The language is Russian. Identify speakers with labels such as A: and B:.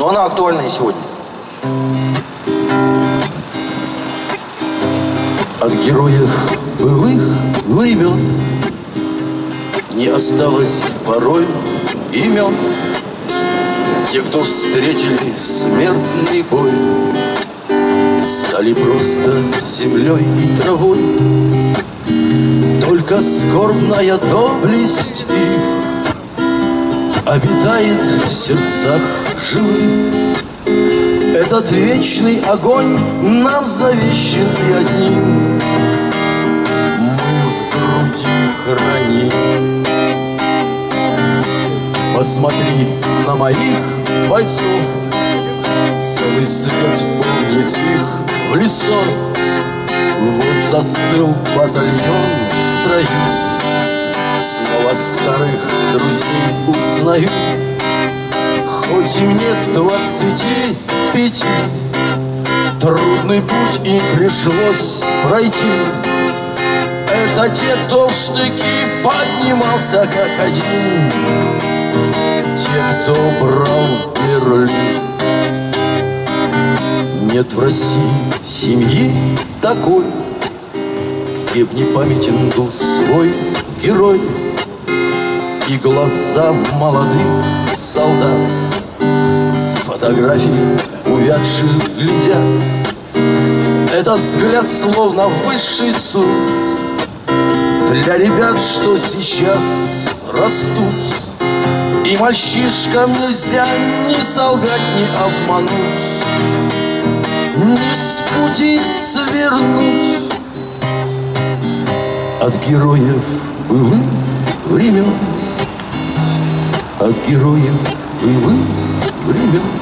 A: Но она актуальна и сегодня.
B: От героев былых времен Не осталось порой имен Те, кто встретили смертный бой Стали просто землей и травой Только скорбная доблесть их Обитает в сердцах живых. Этот вечный огонь нам завещанный одним. Мы в груди храним. Посмотри на моих бойцов. Целый свет помнит их в лесу. Вот застыл батальон в строю Снова старых друзей узнаю. Хоть им нет двадцати пяти Трудный путь им пришлось пройти. Это те, кто в штыки поднимался как один. Те, кто брал Берлин. Нет в России семьи такой Где б не памятен был свой герой И глаза молодых солдат. С фотографий увядших глядят Этот взгляд словно высший суд. Для ребят, что сейчас растут. И мальчишкам нельзя ни солгать, ни обмануть. Ни с пути свернуть. От героев былых времен Героев былых времен